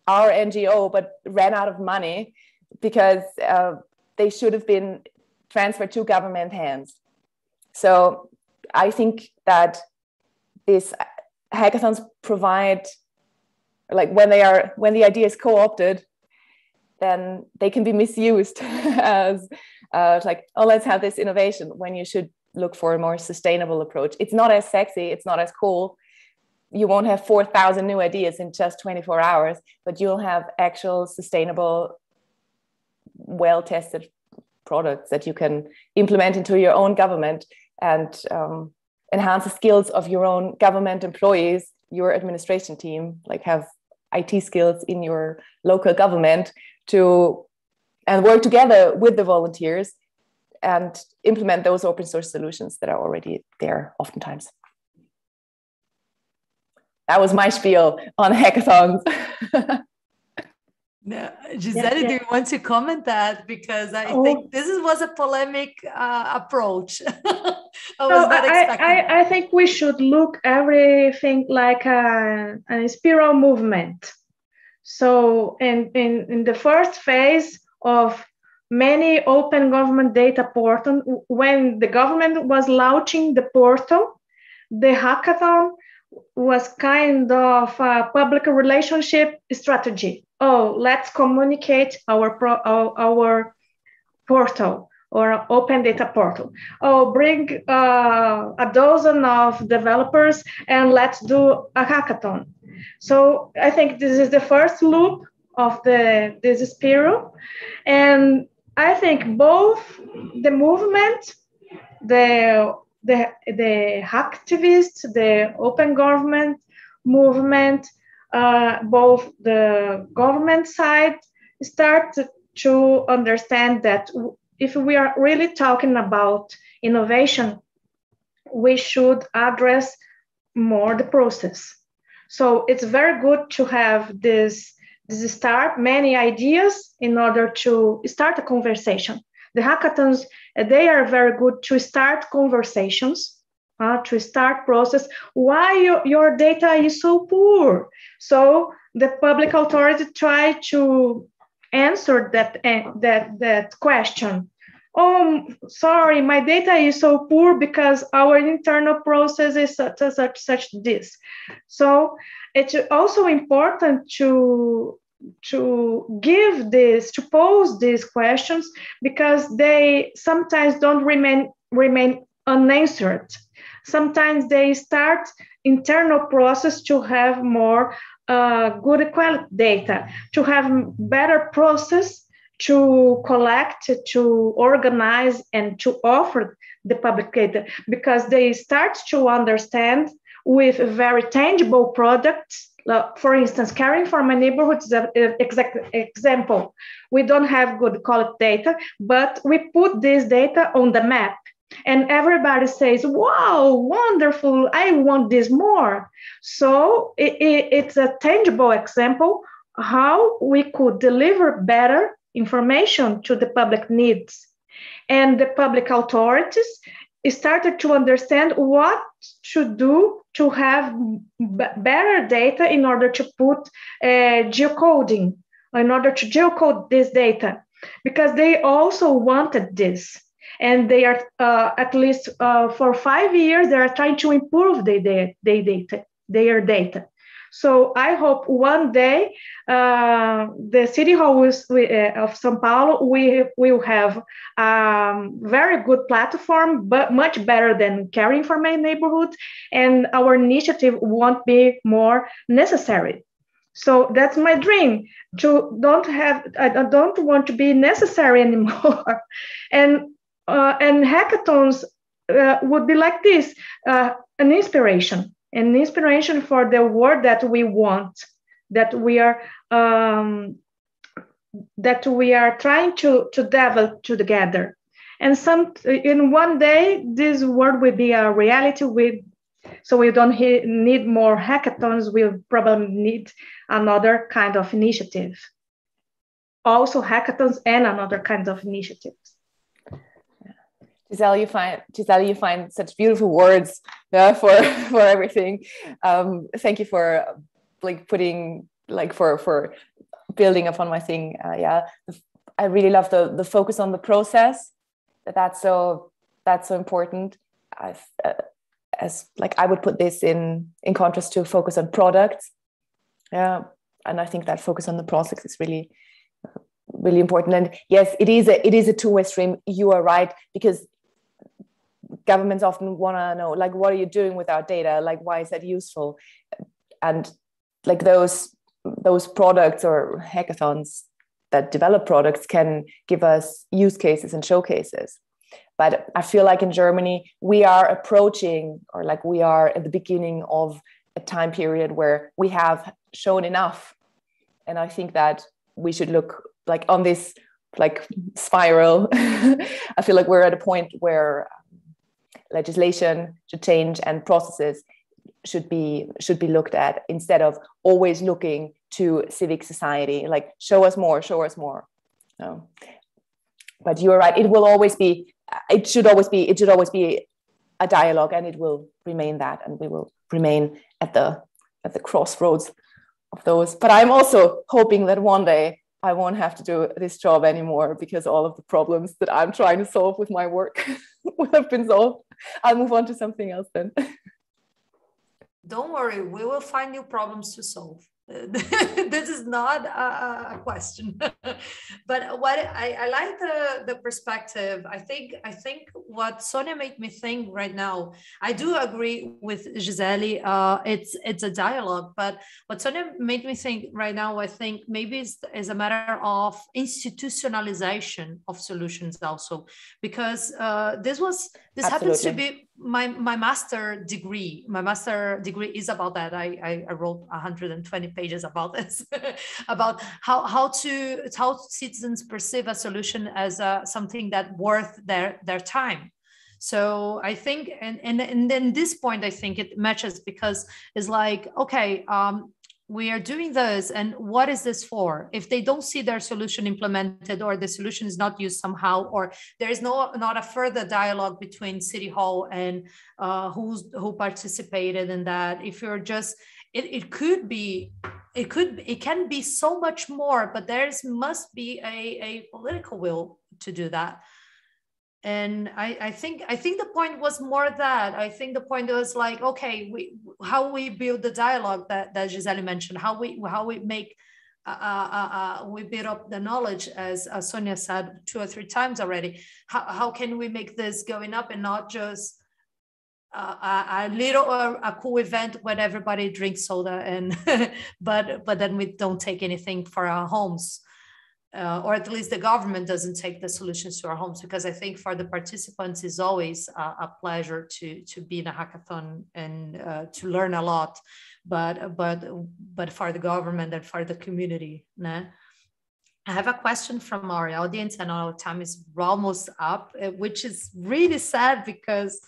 our ngo but ran out of money because uh, they should have been transferred to government hands. So I think that these hackathons provide, like when they are when the idea is co-opted, then they can be misused as uh, like oh let's have this innovation when you should look for a more sustainable approach. It's not as sexy, it's not as cool. You won't have 4,000 new ideas in just 24 hours, but you'll have actual sustainable well tested products that you can implement into your own government and um, enhance the skills of your own government employees. Your administration team like have it skills in your local government to and work together with the volunteers and implement those open source solutions that are already there oftentimes. That was my spiel on hackathons No, Gisele, do you want to comment that? Because I oh. think this was a polemic uh, approach. I was not expecting. I, I, I, think we should look everything like a, a spiral movement. So, in, in, in the first phase of many open government data portal, when the government was launching the portal, the hackathon was kind of a public relationship strategy oh, let's communicate our, pro, our, our portal or open data portal. Oh, bring uh, a dozen of developers and let's do a hackathon. So I think this is the first loop of the this spiral, and I think both the movement, the the the hacktivists, the open government movement, uh, both the government side start to understand that if we are really talking about innovation, we should address more the process. So it's very good to have this, this start, many ideas in order to start a conversation. The hackathons, they are very good to start conversations uh, to start process why your, your data is so poor. So the public authority try to answer that uh, that that question. Oh, sorry, my data is so poor because our internal process is such, such, such this. So it's also important to to give this to pose these questions because they sometimes don't remain remain unanswered sometimes they start internal process to have more uh, good quality data to have better process to collect, to organize, and to offer the public data because they start to understand with very tangible products. for instance, caring for my neighborhood is an exact example. We don't have good quality data, but we put this data on the map and everybody says wow wonderful i want this more so it, it, it's a tangible example how we could deliver better information to the public needs. And the public authorities started to understand what to do to have better data in order to put uh, geocoding, in order to geocode this data, because they also wanted this. And they are, uh, at least uh, for five years, they are trying to improve their, their, their data, their data. So I hope one day uh, the city hall uh, of São Paulo we will have a um, very good platform, but much better than caring for my neighborhood, and our initiative won't be more necessary. So that's my dream to don't have I don't want to be necessary anymore, and uh, and hackathons uh, would be like this uh, an inspiration an inspiration for the world that we want, that we are um, that we are trying to to develop together. And some in one day, this world will be a reality. So we don't he, need more hackathons. we'll probably need another kind of initiative. Also hackathons and another kind of initiatives. Gisele, you find Gisele, you find such beautiful words for for everything. Um, thank you for like putting like for for building upon my thing. Uh, yeah, I really love the the focus on the process. That that's so that's so important. I've, uh, as like I would put this in in contrast to focus on products. Yeah, and I think that focus on the process is really really important and yes it is a it is a two-way stream you are right because governments often want to know like what are you doing with our data? Like why is that useful? And like those those products or hackathons that develop products can give us use cases and showcases. But i feel like in germany we are approaching or like we are at the beginning of a time period where we have shown enough. And i think that we should look like on this like spiral. I feel like we're at a point where legislation should change and processes should be should be looked at instead of always looking to civic society like show us more show us more. No but you're right it will always be it should always be it should always be a dialogue and it will remain that and we will remain at the at the crossroads of those. But i'm also hoping that one day i won't have to do this job anymore because all of the problems that i'm trying to solve with my work will have been solved I'll move on to something else then. Don't worry, we will find new problems to solve. this is not a, question but what I, I, like the the perspective i think i think what Sonja made me think right now i do agree with gisele uh, it's it's a dialogue but what Sonja made me think right now i think maybe it's, is a matter of institutionalization of solutions also because uh, this was this Absolutely. happens to be my my master degree my master degree is about that. I i, I wrote 120 pages about this about how how to how citizens perceive a solution as uh, something that worth their their time. So i think and and and then this point i think it matches because it's like okay um we are doing this and what is this for? If they don't see their solution implemented or the solution is not used somehow or there is no not a further dialogue between city hall and uh, who's who participated in that if you're just it, it could be it could it can be so much more but there's must be a, a political will to do that. And I, I think I think the point was more that I think the point was like okay we how we build the dialogue that that Gisele mentioned how we how we make uh, uh, uh, uh we build up the knowledge as, Sonja said two or three times already. How, how can we make this going up and not just a, a, little uh, a cool event when everybody drinks soda and but but then we don't take anything for our homes uh, or at least the government doesn't take the solutions to our homes because i think for the participants is always a, a pleasure to to be in a hackathon and uh, to learn a lot but but but for the government and for the community? I have a question from our audience, and our time is almost up, uh, which is really sad because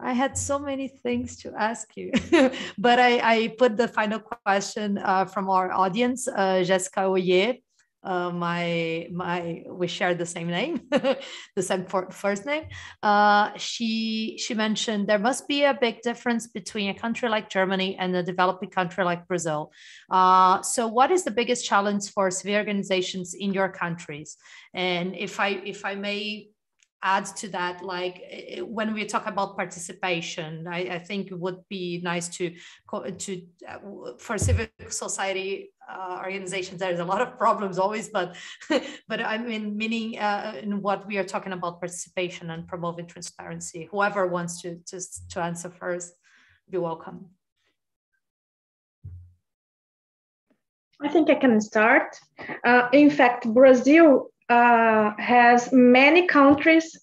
I had so many things to ask you, but I, I, put the final question uh, from our audience, uh, Jessica Oye. Uh, my my we share the same name, the same first name. Uh, she she mentioned there must be a big difference between a country like Germany and a developing country like Brazil. Uh, so, what is the biggest challenge for civil organizations in your countries? And if I if I may add to that like when we talk about participation I, I, think it would be nice to to uh, for civic society uh, organizations there's a lot of problems always but but i mean meaning uh, in what we are talking about participation and promoting transparency whoever wants to just to answer first be welcome I think I can start. Uh, in fact, Brazil uh, has many countries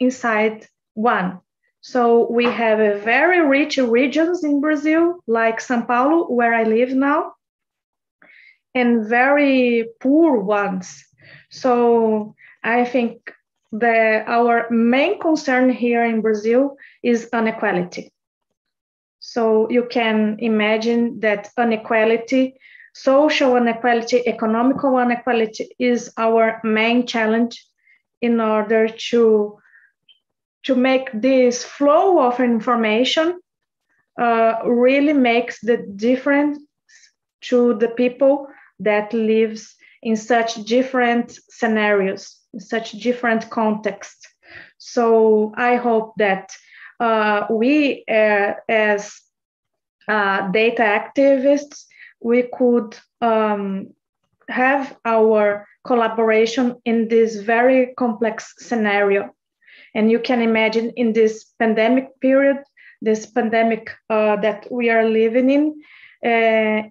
inside one. So we have a very rich regions in Brazil, like São Paulo, where I live now, and very poor ones. So I think the our main concern here in Brazil is inequality. So you can imagine that inequality social inequality, economical inequality is our main challenge in order to, to make this flow of information uh, really makes the difference to the people that lives in such different scenarios, in such different contexts. So I hope that uh, we uh, as uh, data activists we could um, have our collaboration in this very complex scenario. And you can imagine in this pandemic period, this pandemic uh, that we are living in, uh,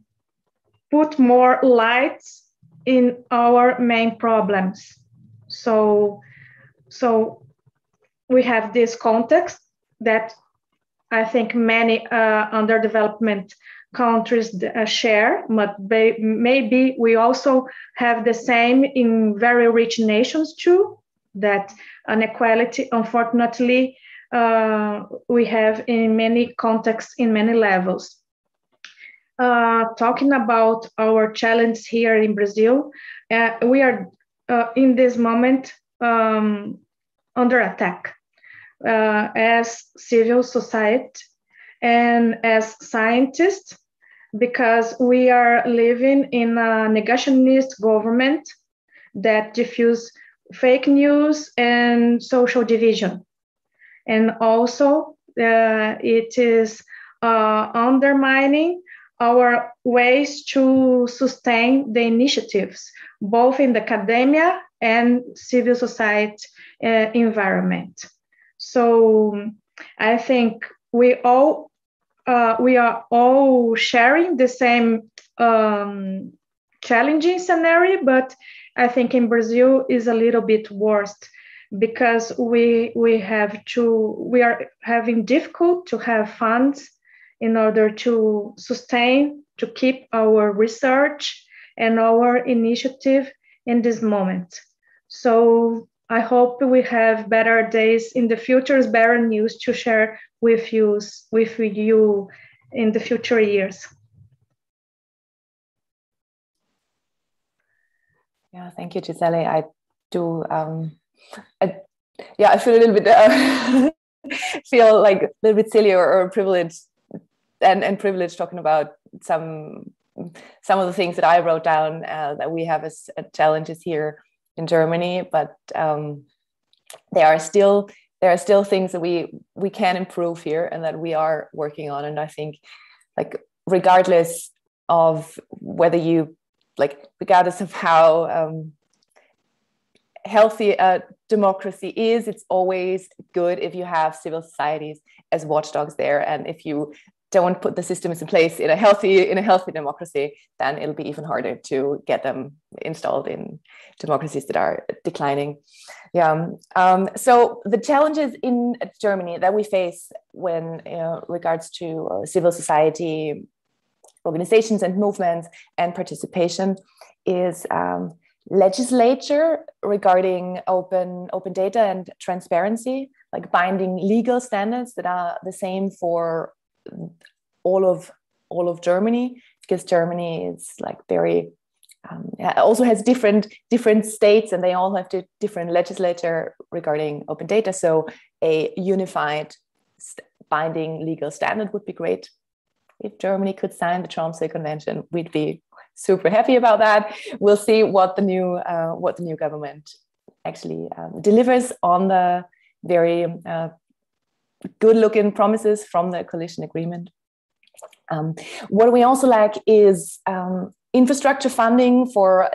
put more lights in our main problems. So, so we have this context that I think many uh, underdevelopment countries uh, share, but maybe we also have the same in very rich nations too, that inequality, unfortunately, uh, we have in many contexts, in many levels. Uh, talking about our challenge here in Brazil, uh, we are uh, in this moment um, under attack uh, as civil society and as scientists because we are living in a negationist government that diffuse fake news and social division. And also, uh, it is uh, undermining our ways to sustain the initiatives, both in the academia and civil society uh, environment. So I think we all uh, we are all sharing the same um, challenging scenario, but I think in Brazil is a little bit worse because we we have to we are having difficult to have funds in order to sustain to keep our research and our initiative in this moment. So I hope we have better days in the future, better news to share with you, with you in the future years. Yeah, thank you, Gisele. I do. Um, I, yeah, I feel a little bit uh, feel like a little bit silly or, or privileged and, and privileged talking about some some of the things that I wrote down uh, that we have as uh, challenges here in Germany, but um, there are still there are still things that we we can improve here and that we are working on. And i think like regardless of whether you like regardless of how um, healthy a democracy is it's always good if you have civil societies as watchdogs there. And if you don't put the systems in place in a healthy in a healthy democracy then it'll be even harder to get them installed in democracies that are declining. Yeah um, so the challenges in germany that we face when uh, regards to uh, civil society organizations and movements and participation is um, legislature regarding open open data and transparency like binding legal standards that are the same for all of all of germany because germany is like very um, also has different different states and they all have different legislature regarding open data so a unified binding legal standard would be great if Germany could sign the Tromsø Convention, we'd be super happy about that. We'll see what the new uh, what the new government actually um, delivers on the very uh, good-looking promises from the coalition agreement. Um, what we also lack is um, infrastructure funding for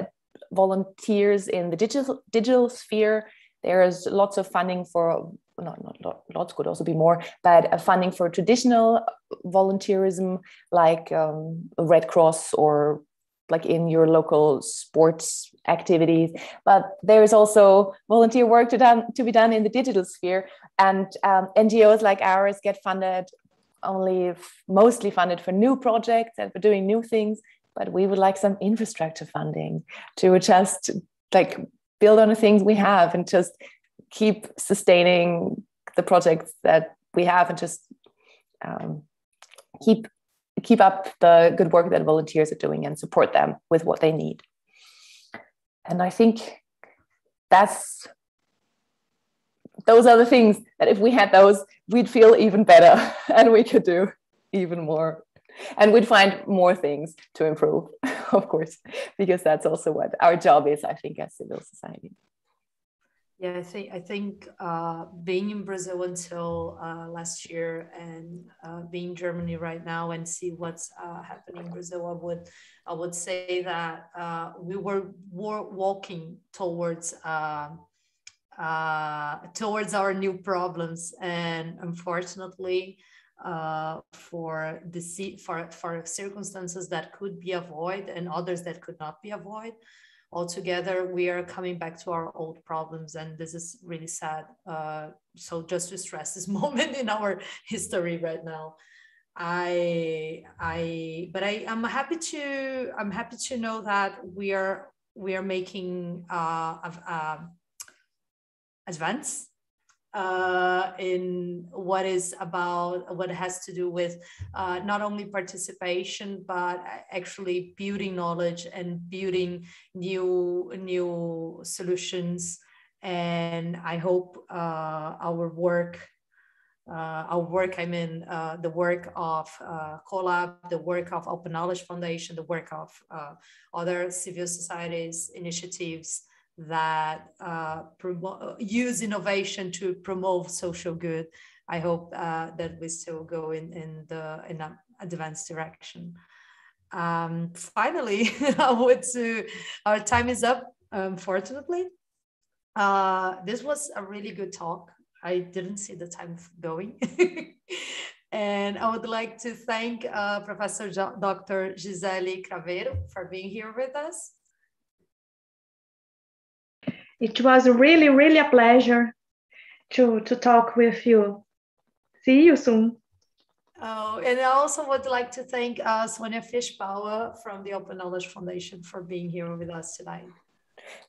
volunteers in the digital digital sphere. There's lots of funding for not, not, not lots could also be more, but uh, funding for traditional volunteerism like um, Red Cross or like in your local sports activities. But there's also volunteer work to, done, to be done in the digital sphere. And um, NGOs like ours get funded only mostly funded for new projects and for doing new things. But we would like some infrastructure funding to just like build on the things we have and just keep sustaining the projects that we have and just um, keep keep up the good work that volunteers are doing and support them with what they need. And i think that's those are the things that if we had those we'd feel even better and we could do even more and we'd find more things to improve of course because that's also what our job is i think as civil society yeah, I think I think uh, being in Brazil until uh, last year and uh, being in Germany right now and see what's uh, happening in Brazil, I would I would say that uh, we were, were walking towards uh, towards our new problems, and unfortunately, for the for for circumstances that could be avoided and others that could not be avoided altogether we are coming back to our old problems and this is really sad. Uh, so just to stress this moment in our history right now i i but i i'm happy to i'm happy to know that we are we are making uh, uh advance uh, in what is about what has to do with uh, not only participation but actually building knowledge and building new new solutions. And i hope uh, our work uh, our work i mean uh, the work of uh, CoLab the work of open knowledge foundation the work of other civil societies initiatives that uh, use innovation to promote social good. I hope uh, that we still go in, in the in an advanced direction. Um, finally, I would to, our time is up, unfortunately. Uh, this was a really good talk. I didn't see the time going. and I would like to thank uh, Professor Dr. Gisele Craveiro for being here with us. It was really, really a pleasure to, to talk with you. See you soon. Oh, and I also would like to thank uh, Sonja Fischbauer from the Open Knowledge Foundation for being here with us tonight.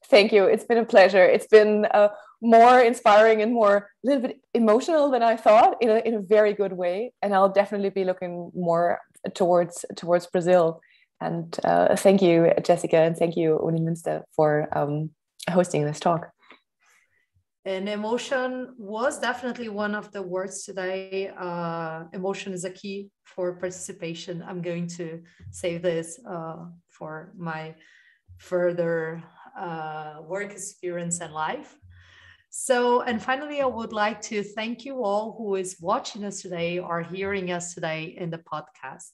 Thank you. It's been a pleasure. It's been uh, more inspiring and more a little bit emotional than I thought in a, in a very good way. And I'll definitely be looking more towards towards Brazil. And uh, thank you, Jessica, and thank you, Uni Münster, for um, hosting this talk. And emotion was definitely one of the words today. Uh, emotion is a key for participation. I'm going to save this uh, for my further uh, work experience and life. So, and finally, I would like to thank you all who is watching us today or hearing us today in the podcast.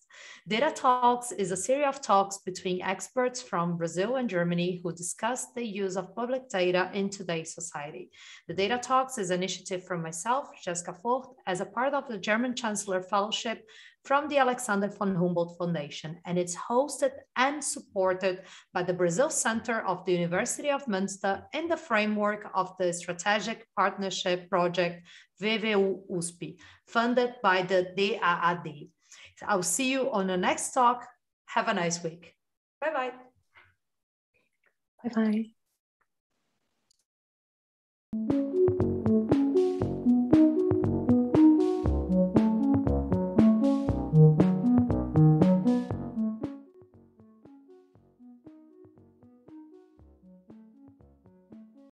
Data Talks is a series of talks between experts from Brazil and Germany who discuss the use of public data in today's society. The Data Talks is an initiative from myself, Jessica Vogt, as a part of the German Chancellor Fellowship from the Alexander von Humboldt Foundation, and it's hosted and supported by the Brazil Center of the University of Münster in the framework of the Strategic Partnership Project WWU USP, funded by the DAAD. I'll see you on the next talk. Have a nice week. Bye-bye. Bye-bye.